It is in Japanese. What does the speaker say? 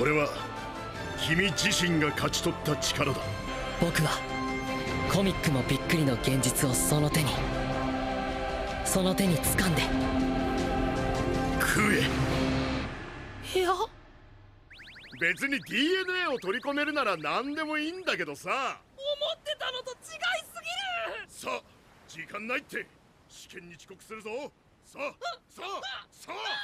これは君自身が勝ち取った力だ。僕はコミックもびっくりの現実をその手に。その手に掴んで。食え。いや。別に DNA を取り込めるなら何でもいいんだけどさ。思ってたのと違いすぎる。さあ時間ないって。試験に遅刻するぞ。さあさあさあ。